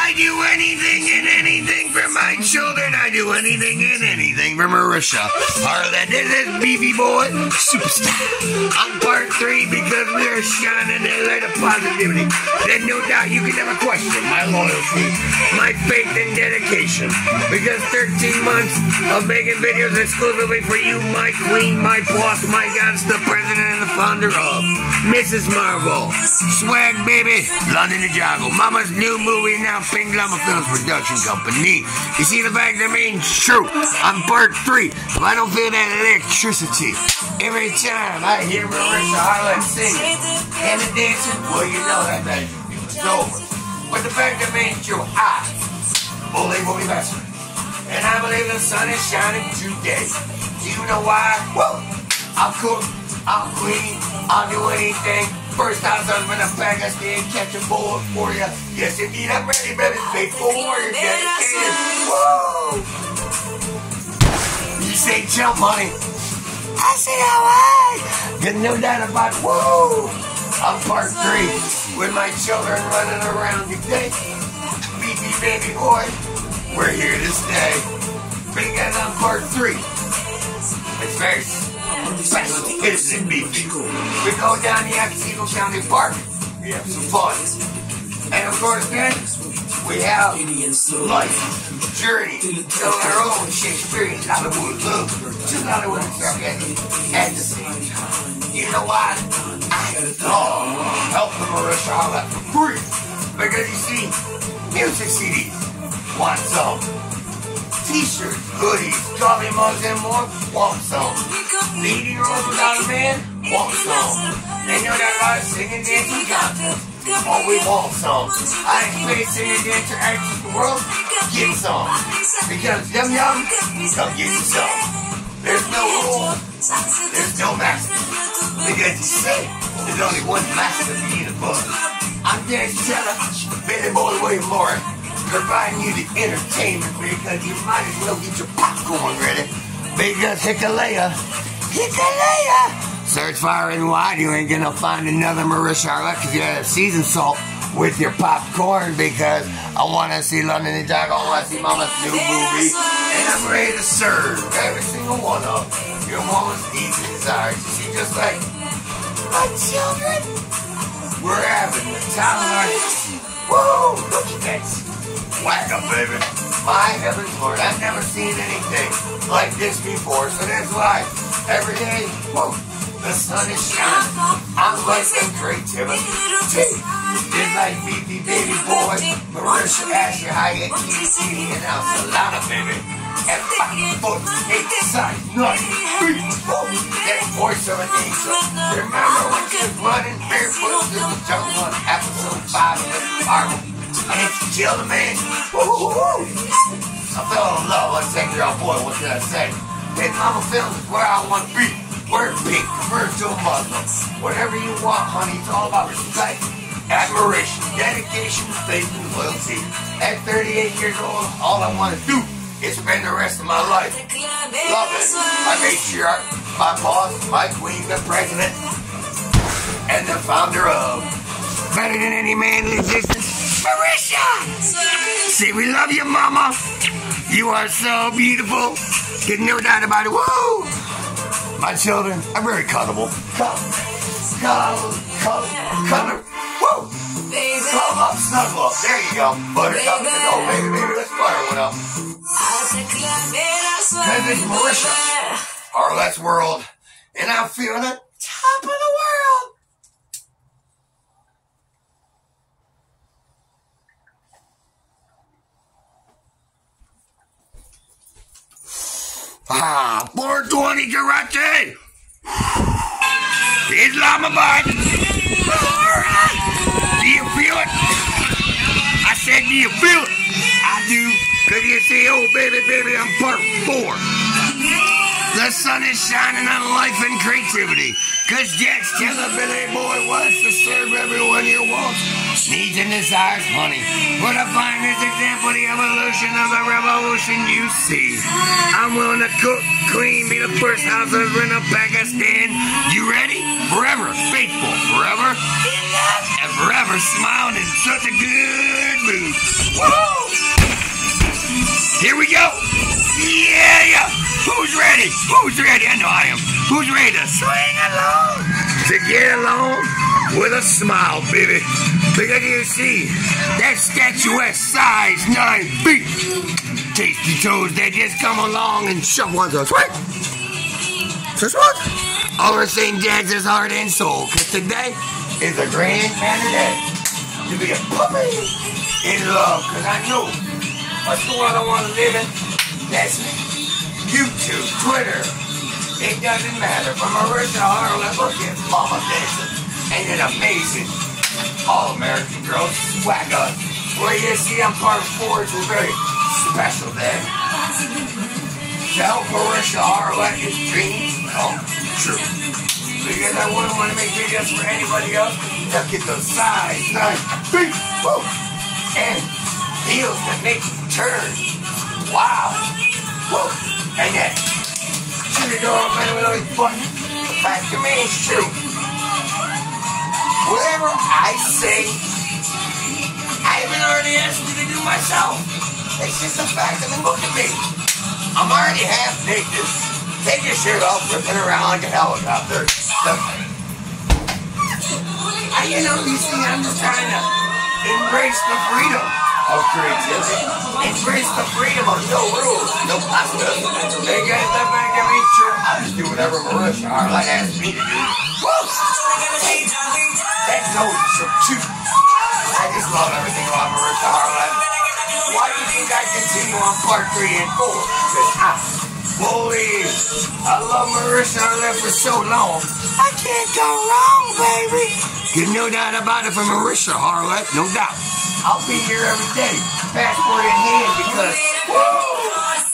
I do anything and anything for my children. I do anything and anything for Mehwish. Hayat, this is Beefy Boy, superstar. On part three because we are shining a light of positivity. Then no doubt you can never question my loyalty, my faith and dedication. Because 13 months of making videos exclusively for you, my queen, my boss, my goddess, the president and the founder of Ms. Marvel. Swag baby, London Nahi Jaunga. Mama's new movie now, Pink Llama Films Production Company. You see the fact that means true. I'm part three. If I don't feel that electricity every time I hear Mehwish Hayat singing and the dancing, well, you know that magic is over. But the fact that means true, I believe will be better. And I believe the sun is shining today. Do you know why? Well, I'll cook, I'll clean, I'll do anything. First house I'm gonna pack a stand, catch a bullet for you. Yes, indeed, I'm ready, baby. Faithful warrior, dedicated. Woo! You say jump, honey. I say alright. Get no doubt about. Woo! I'm part three with my children running around today. Beefy baby boy, we're here to stay. Because I'm part three. It's very special, isn't it, Beefy? We go down the Otsego County Park. We have some fun. And of course, then, we have life, journey, telling our own Shakespearean Hollywood love to Hollywood at the same time. You know why? I love helping Mehwish for free. Because you see, music CDs, want some. T-shirts, hoodies, coffee mugs, and more, want some. Leading roles without a man, want some. They know that live singing, dancing contest. Oh, we want some. I expect singing, dancer, actors in the world, get some. Because yum yum, come get you some. There's no rule, there's no master. Because you see, there's only one master of the universe. I'm Jax Teller, Billy Boy William Moore, providing you the entertainment because you might as well get your popcorn ready. Because Hikalea, Hikalea! Search far and wide, you ain't gonna find another Mehwish Hayat because you have seasoned salt with your popcorn because I wanna see London and Dog, I wanna see Mama's new movie, and I'm ready to serve every single one of your woman's needs and desires. See, just like my children, we're having the time of our Woo! Look at that. Whack up, baby. My heavens, Lord, I've never seen anything like this before, so that's why every day, whoa, the sun is shining. I'm like some creativity. Just like BB Baby Boy, Mehwish Asher, Hayat, TC, and now Solana, baby. And five foot eight size nutty beat. That voice of an angel. Remember when she was running barefoot through the jungle on episode five of the Marvel? Killed a man. I fell in love. Let's say, girl, boy, what can I say? Big Mama Films is where I want to be. We're pink, virtual Muslim. Whatever you want, honey, it's all about respect, admiration, dedication, faith, and loyalty. At 38 years old, all I want to do is spend the rest of my life. Love it. My matriarch, my boss, my queen, the president, and the founder of Better Than Any Man in Existence, Mehwish! Say we love you, mama. You are so beautiful. Get no doubt about it. Woo! My children are very cuddable. Cuddle, cuddle, cuddle, cuddle. Woo! Cuddle up, snuggle up. There you go. Buttercup. Oh, baby, baby, let's butter one up. Cause it's Mehwish, Hayat's world, and I'm feeling the top of the world. Ah, 420 karate. Islamabad. Do you feel it? I said, do you feel it? I do. Cause you see, oh baby, baby, I'm part four. The sun is shining on life and creativity. Cause Jax Teller Billy Boy wants to serve everyone he wants. Needs and desires, honey. What a find is example the evolution of the revolution you see. I'm willing to cook, clean, be the first house husband of Pakistan. You ready? Forever faithful, forever and forever smiling in such a good mood. Woo! Here we go. Yeah, yeah. Who's ready? Who's ready? I know I am. Who's ready to swing along? To get along with a smile, baby. Because you see, that statuesque size 9 feet. Tasty toes that just come along and shove one goes, what? Just what? All we're saying dances heart and soul. Cause today is a grand day to be a puppy in love. Cause I know the world I want to live in. That's me. YouTube, Twitter. It doesn't matter. From Mehwish Hayat, look at Mama dancing. Ain't it amazing? All American girls swagger. Well, you see, I'm part of Forge. Very special there. Tell Mehwish Hayat his dreams come true. Because I wouldn't want to make videos for anybody else. Look at those size, nice, big, woo, and heels that make you turn. Wow. Whoa. And that shoot the dog man with those buttons. The fact remains true. Whatever I say, I haven't already asked you to do myself. It's just a fact. Mean, look at me. I'm already half naked. Take your shirt off, ripping around like a helicopter. I, you know, you see, I'm just trying to embrace the freedom of creativity. Embrace the freedom of no rules, no pasta. They got the back of sure. I just do whatever Mehwish Hayat asks me to do. Woo! That is so cute. I just love everything about Mehwish Hayat. Why do you think I continue on part three and four? Because I Holy, I love Mehwish Hayat for so long. I can't go wrong, baby. Get no doubt about it for Mehwish Hayat, no doubt. I'll be here every day, passport in hand, because woo,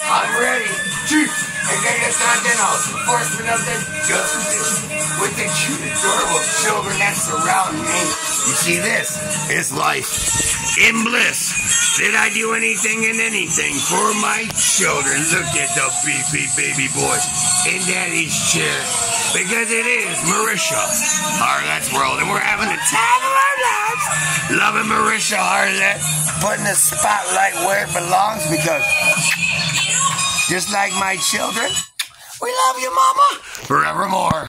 I'm ready. Chief, and then it's not then I'll enforcement of the justice with the cute, adorable children that surround me. You see, this is life in bliss. Did I do anything and anything for my children? Look at the beefy baby boy in daddy's chair. Because it is Mehwish, Hayat's world, and we're having a time of our lives. Loving Mehwish Hayat, putting the spotlight where it belongs because just like my children, we love you, Mama, forevermore.